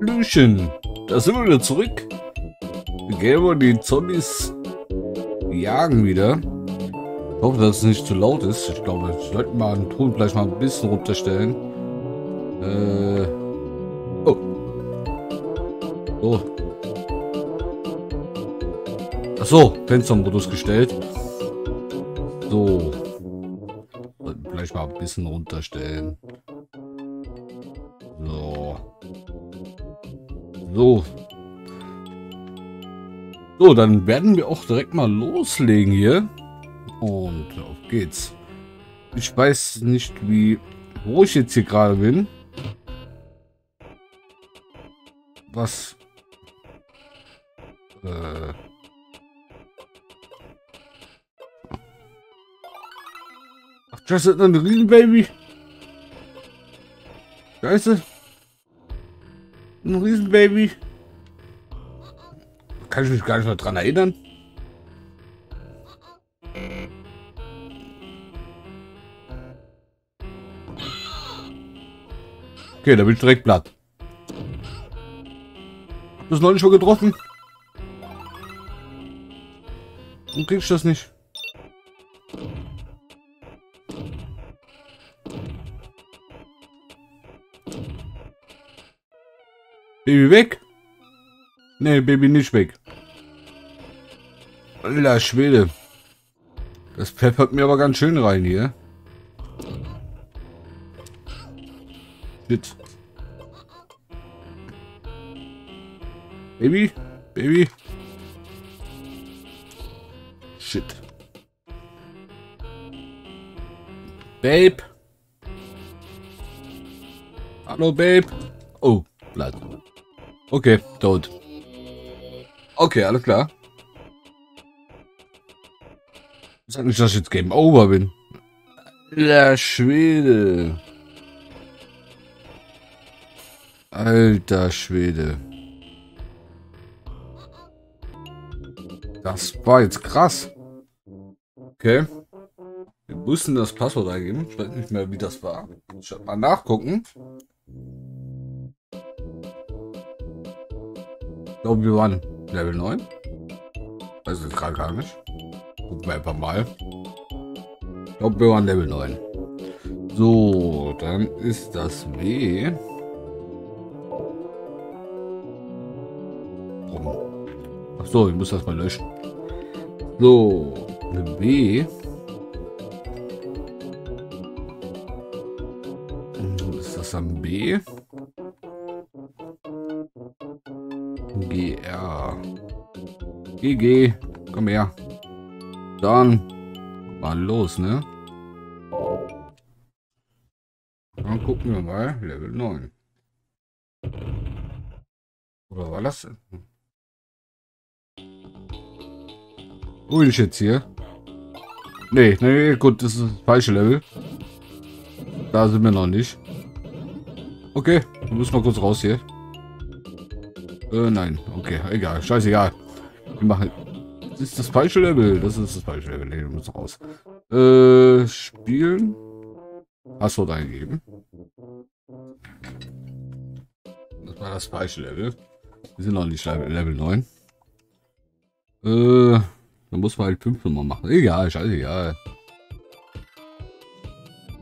Hallöchen, da sind wir wieder zurück. Gehen wir die Zombies jagen wieder. Ich hoffe, dass es nicht zu laut ist. Ich glaube, ich sollte mal den Ton vielleicht mal ein bisschen runterstellen. Äh. Oh. So. Achso, Fenstermodus gestellt. So. Vielleicht mal ein bisschen runterstellen. So. So. So, dann werden wir auch direkt mal loslegen hier. Und auf geht's. Ich weiß nicht, wie wo ich jetzt hier gerade bin. Was? Äh. Ach, das ist ein Riesenbaby. Scheiße. Ein Riesenbaby. Kann ich mich gar nicht mehr dran erinnern. Okay, da bin ich direkt platt. Das noch nicht schon getroffen. Und kriegst du das nicht? Baby weg? Nee, Baby nicht weg. Alter Schwede. Das pfeffert mir aber ganz schön rein hier. Shit. Baby? Baby? Shit. Babe? Hallo, Babe? Oh, Blatt. Okay, tot. Okay, alles klar. Sag nicht, dass ich jetzt Game Over bin. Der Schwede. Alter Schwede. Das war jetzt krass. Okay. Wir mussten das Passwort eingeben. Ich weiß nicht mehr, wie das war. Ich mal nachgucken. Ich glaube, wir waren Level 9. Also gerade gar nicht. Gucken wir einfach mal. Ich glaube, wir waren Level 9. So, dann ist das W. Ach so, ich muss das mal löschen. So, B. Ist das am B? GG. Komm her. Dann mal los, ne? Dann gucken wir mal. Level 9. Oder war das? Wo ich jetzt hier? Nee, nee, gut, das ist das falsche Level. Da sind wir noch nicht. Okay, wir müssen mal kurz raus hier. Äh, nein. Okay, egal. Scheißegal. Machen... Das ist das falsche Level. Das ist das falsche Level. Nee, müssen raus. Äh, spielen. Passwort eingeben. Das war das falsche Level. Wir sind noch nicht Level 9. Äh... Dann muss man halt fünf Nummer machen. Egal, scheißegal.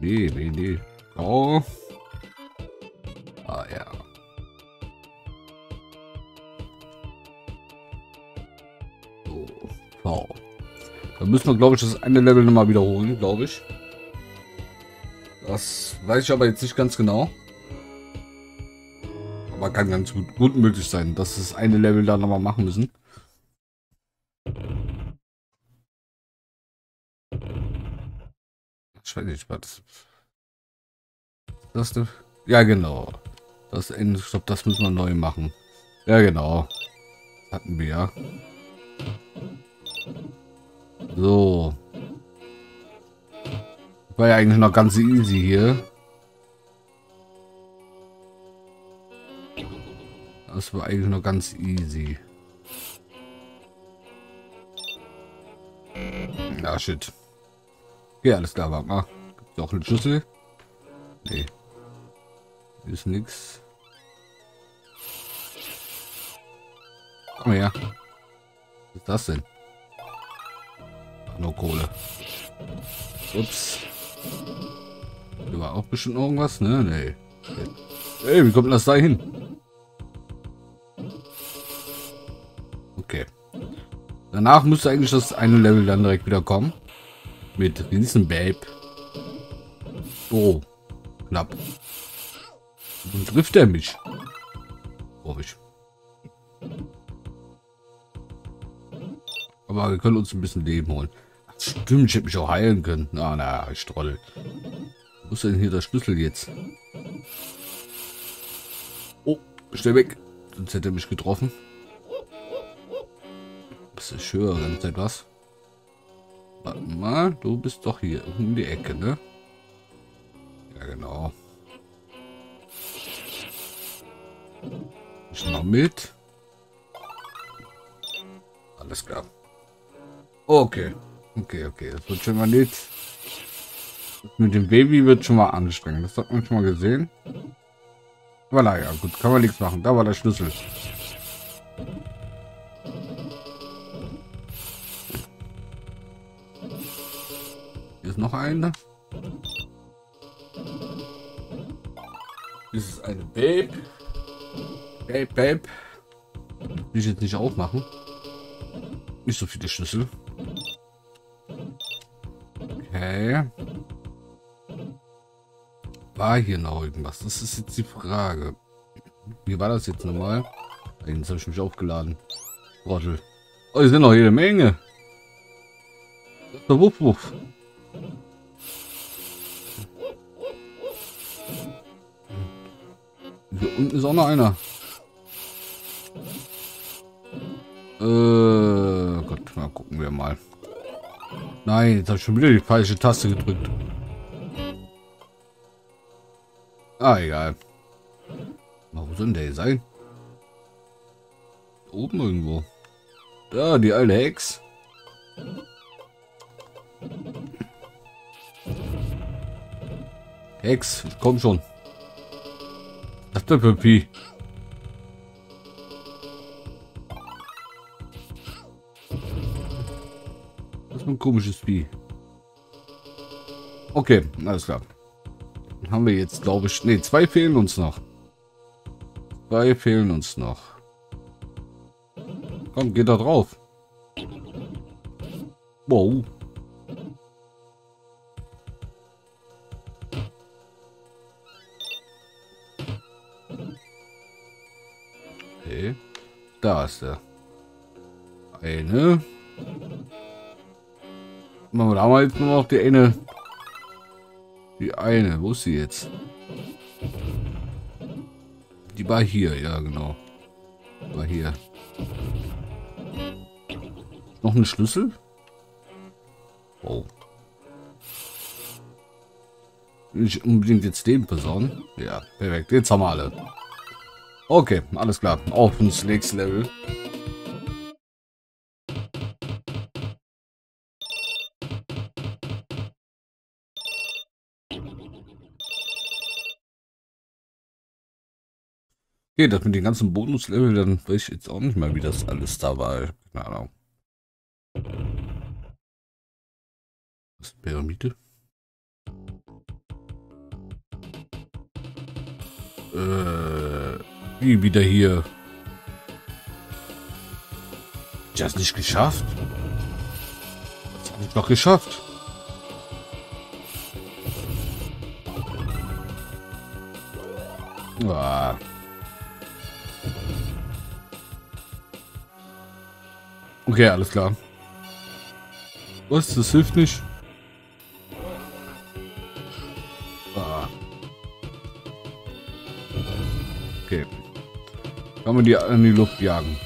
Nee, nee, nee. Oh. Ah, ja. V. Dann müssen wir, glaube ich, das eine Level nochmal wiederholen, glaube ich. Das weiß ich aber jetzt nicht ganz genau. Aber kann ganz gut, gut möglich sein, dass das eine Level da nochmal machen müssen. Ich weiß nicht, was das. ja, genau. Das glaube, das müssen wir neu machen. Ja, genau. Hatten wir ja. So. War ja eigentlich noch ganz easy hier. Das war eigentlich noch ganz easy. Ja, shit. Okay, alles klar, warte mal. Gibt es auch einen Schlüssel? Nee. Ist nix. Komm her. Was ist das denn? Nur Kohle. Ups. Hier war auch bestimmt irgendwas, ne? Nee. Ey, wie kommt das da hin? Okay. Danach müsste eigentlich das eine Level dann direkt wieder kommen. Mit diesem Babe. Oh. Knapp. Und trifft er mich. Komisch. Aber wir können uns ein bisschen Leben holen. Stimmt, ich hätte mich auch heilen können. Na, na, ich troll. Wo ist denn hier der Schlüssel jetzt? Oh, stell weg. Sonst hätte er mich getroffen. Das ist höher, ganz etwas. Warte mal, du bist doch hier um die Ecke, ne? Ja, genau. Ich noch mit. Alles klar. Okay. Okay, okay. Das wird schon mal nicht. Mit dem Baby wird schon mal anstrengend. Das hat man schon mal gesehen. Aber naja, gut, kann man nichts machen. Da war der Schlüssel. Hier ist noch eine. Das ist eine Babe. Babe, Babe. Will ich jetzt nicht aufmachen. Nicht so viele Schlüssel. Okay. War hier noch irgendwas? Das ist jetzt die Frage. Wie war das jetzt nochmal? Jetzt habe ich mich aufgeladen. Trottel. Oh, hier sind noch jede Menge. Das Wuff Wuff. Hier unten ist auch noch einer. Äh, Gott, mal gucken wir mal. Nein, jetzt habe ich schon wieder die falsche Taste gedrückt. Ah, egal. Wo soll denn der sein? Oben irgendwo. Da, die alte Hex. Hex, komm schon. Das ist der Papi. Ein komisches Vieh. Okay, alles klar. Haben wir jetzt, glaube ich... Ne, zwei fehlen uns noch. Zwei fehlen uns noch. Komm, geht da drauf. Wow. Okay. Da ist er. Eine. Machen wir da mal jetzt nur noch die eine. Die eine. Wo ist sie jetzt? Die war hier, ja genau. War hier. Noch ein Schlüssel? Oh. Ich unbedingt jetzt den besorgen? Ja, perfekt. Jetzt haben wir alle. Okay, alles klar. Auf ins nächste Level. Okay, das mit den ganzen Bonuslevel, dann weiß ich jetzt auch nicht mehr, wie das alles da war. Keine Ahnung. Was ist Pyramide? Äh, wie wieder hier? Ich hab's nicht geschafft. Das hab ich doch geschafft. Ah. Okay, alles klar. Was? Das hilft nicht? Ah. Okay. Kann man die in die Luft jagen?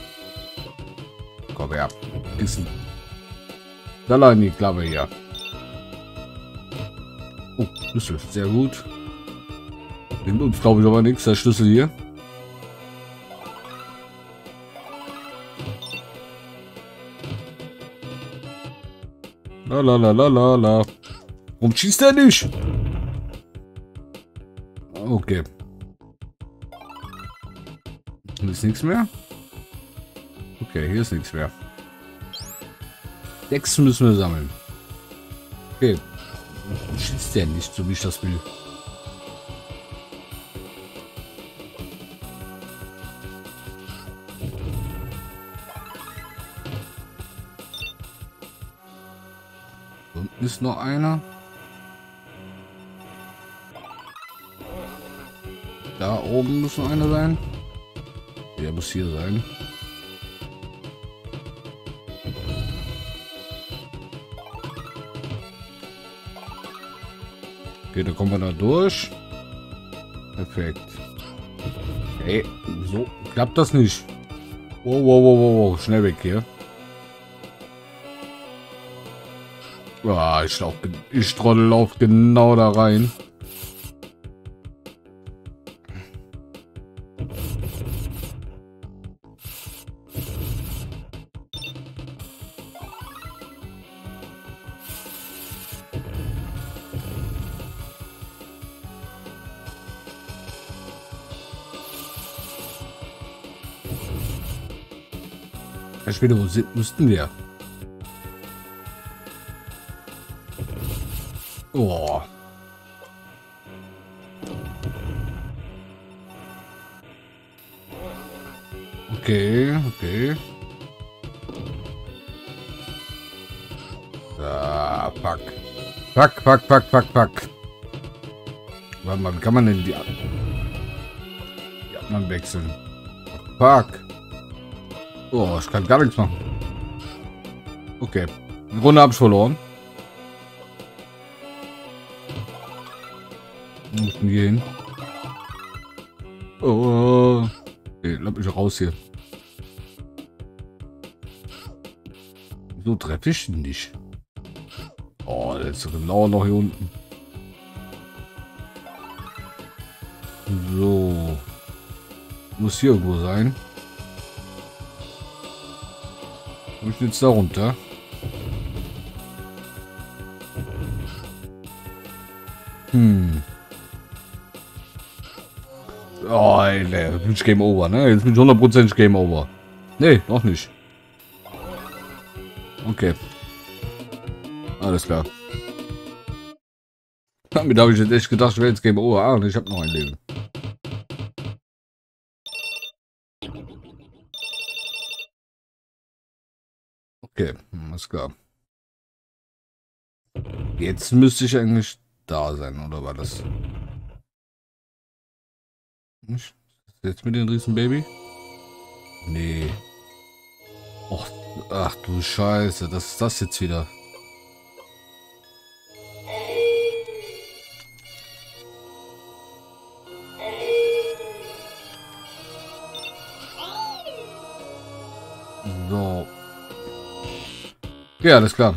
Komm her. Ist Dalla in die Klappe hier. Oh, Schlüssel. Sehr gut. Bringt uns, glaube ich, aber nichts. Der Schlüssel hier. La la la la la la. Warum schießt er nicht? Okay. Ist nichts mehr? Okay, hier ist nichts mehr. Sechs müssen wir sammeln. Okay. Schießt der nicht, so wie ich das will. Ist noch einer. Da oben muss noch einer sein. Der muss hier sein. Okay, da kommen wir da durch. Perfekt. Ey, so klappt das nicht. Wow, wow, wow, wow. Schnell weg hier. Ah, ich lauf, ich trottel lauf genau da rein. Herr wo sind, müssten wir? Fuck, fuck, fuck, fuck. Warte mal, wie kann man denn die, die anderen wechseln? Fuck. Oh, ich kann gar nichts machen. Okay. Eine Runde habe ich verloren. Wo müssen wir hin? Oh. Okay, lass mich raus hier. So treffe ich nicht. Oh, der ist genau noch hier unten. So. Muss hier irgendwo sein. Ich jetzt da runter? Hm. Oh, Alter. Jetzt bin ich Game Over, ne? Jetzt bin ich 100% Game Over. Nee, noch nicht. Okay. Alles klar. Damit habe ich jetzt echt gedacht, ich jetzt Game Over. Ah, ich habe noch ein Leben. Okay, alles klar. Jetzt müsste ich eigentlich da sein, oder war das? Nicht? Jetzt mit dem Riesenbaby? Nee. Och, ach du Scheiße, das ist das jetzt wieder. Ja, alles klar.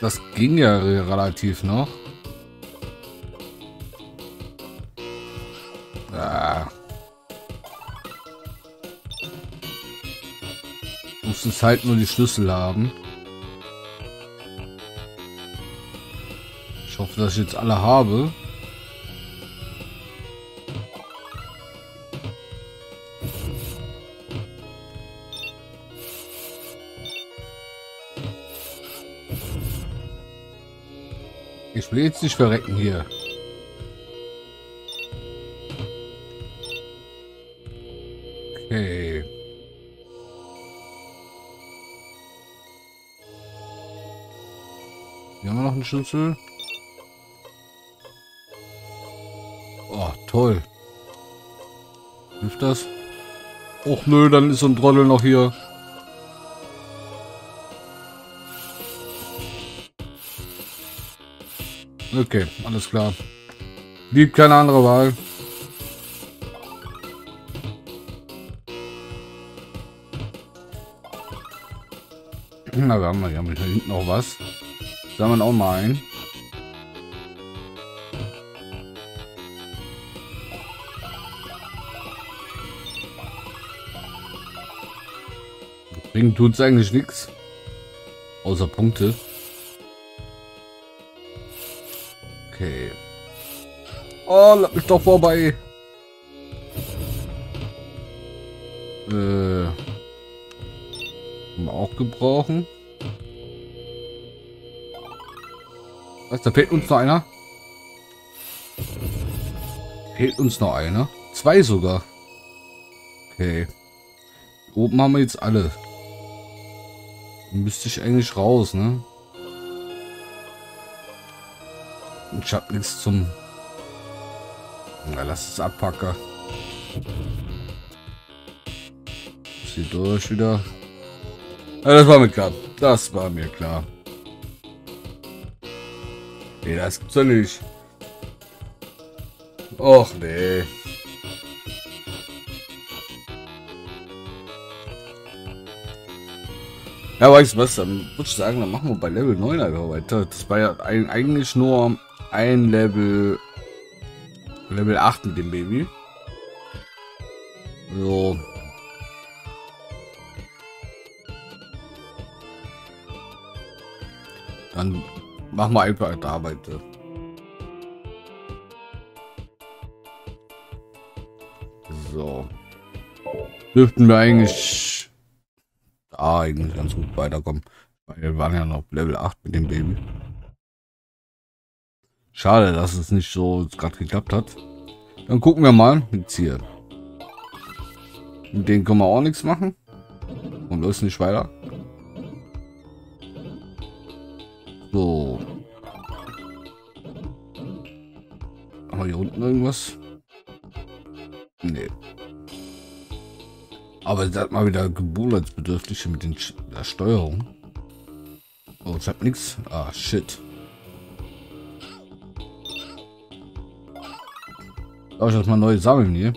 Das ging ja relativ noch. Ah. Muss es halt nur die Schlüssel haben. Ich hoffe, dass ich jetzt alle habe. Will jetzt nicht verrecken hier. Okay. Hier haben wir noch einen Schlüssel. Oh, toll. Hilft das? Och nö, dann ist so ein Trottel noch hier. Okay, alles klar. Gibt keine andere Wahl. Na, wir haben, wir haben hier hinten noch was. Sammeln auch mal ein. Bringen tut es eigentlich nichts. Außer Punkte. Oh, lass mich doch vorbei. Äh, wir auch gebrauchen. Was, da fehlt uns noch einer? Fehlt uns noch einer? Zwei sogar. Okay. Oben haben wir jetzt alle. Müsste ich eigentlich raus, ne? Ich hab nichts zum... Na, lass es abpacken. Sie durch wieder. Ja, das war mir klar. Das war mir klar. Nee, das gibt's ja nicht. Och, nee. Ja, weißt du was, dann würde ich sagen, dann machen wir bei Level 9 einfach weiter. Das war ja eigentlich nur ein Level Level 8 mit dem Baby. So. Dann machen wir einfach da weiter. So. Dürften wir eigentlich da eigentlich ganz gut weiterkommen. Wir waren ja noch Level 8 mit dem Baby. Schade, dass es nicht so gerade geklappt hat. Dann gucken wir mal jetzt hier. Mit denen können wir auch nichts machen. Und los nicht weiter. So. Haben wir hier unten irgendwas? Nee. Aber es hat mal wieder gebuletsbedürftig mit den, der Steuerung. Oh, ich hab nichts. Ah, shit. Darf ich das mal neu sammeln hier?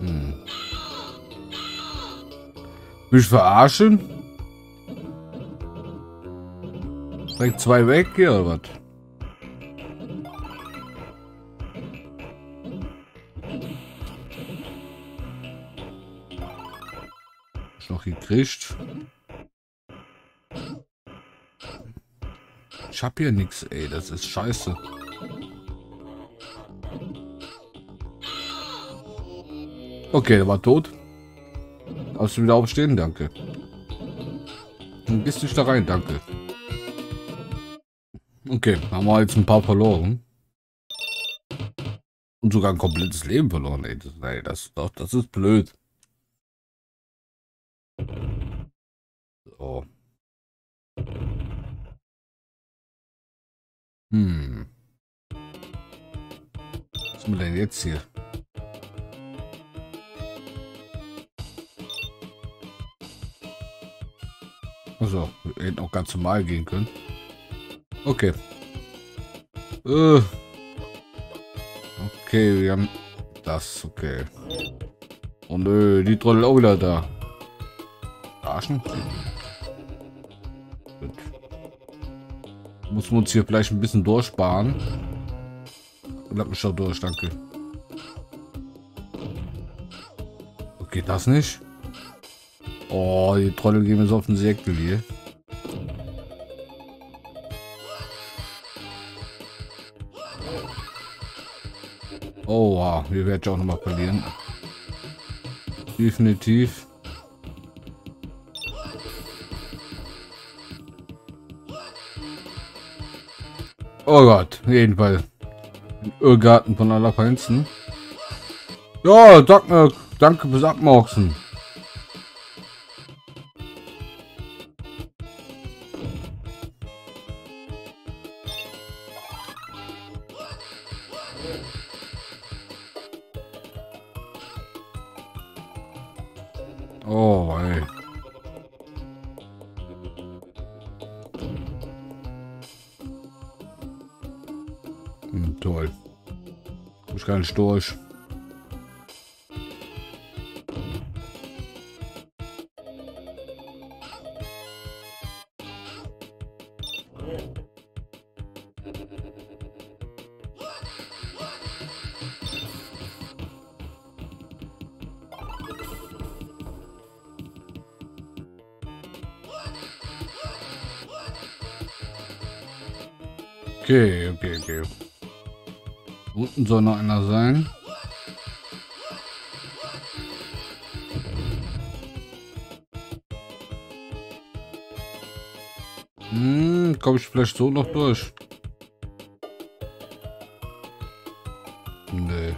Hm. Mich verarschen? Direkt zwei weg hier oder was? noch gekriegt. Ich hab hier nichts, ey. Das ist scheiße. Okay, der war tot. Hast du wieder aufstehen? Danke. Dann gehst du da rein, danke. Okay, haben wir jetzt ein paar verloren. Und sogar ein komplettes Leben verloren, ey. Das, ey, das, doch, das ist blöd. So. Hm. Was haben wir denn jetzt hier? Also, wir hätten auch ganz normal gehen können. Okay. Äh. Okay, wir haben das. Okay. Oh nö, die Troll auch wieder da. Arschen. Muss man uns hier vielleicht ein bisschen durchsparen. Bleib mich doch durch, danke. Okay, das nicht. Oh, die Trolle gehen mir so auf den Säckel hier. Oh, wow. Hier werde ich auch noch mal verlieren. Definitiv. Oh Gott, jedenfalls. Irrgarten von allerfeinsten. Ja, danke, danke fürs Abmorxen. Oh, ey. Gar nicht durch. Okay, okay, okay. Unten soll noch einer sein. Hm, komme ich vielleicht so noch durch? Nee.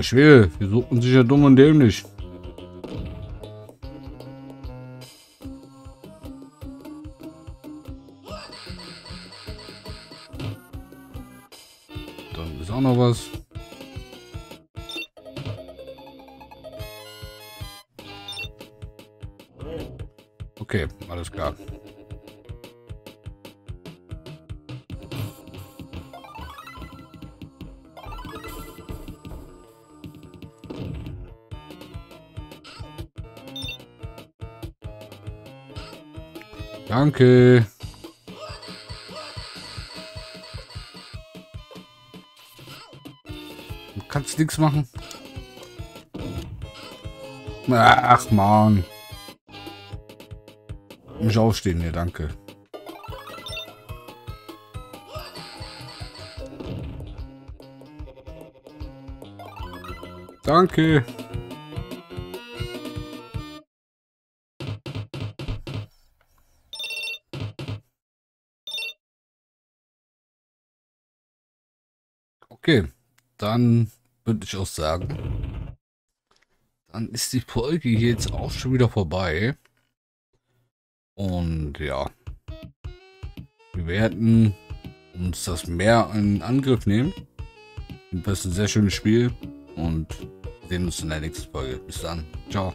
Ich will. Wir suchen sich ja dumm und dämlich. Dann ist auch noch was. Okay, alles klar. Danke. Kannst nichts machen. Ach man. Mich aufstehen hier, danke. Danke. Okay, dann würde ich auch sagen, dann ist die Folge hier jetzt auch schon wieder vorbei. Und ja, wir werden uns das mehr in Angriff nehmen. Das ist ein sehr schönes Spiel und sehen uns in der nächsten Folge. Bis dann. Ciao.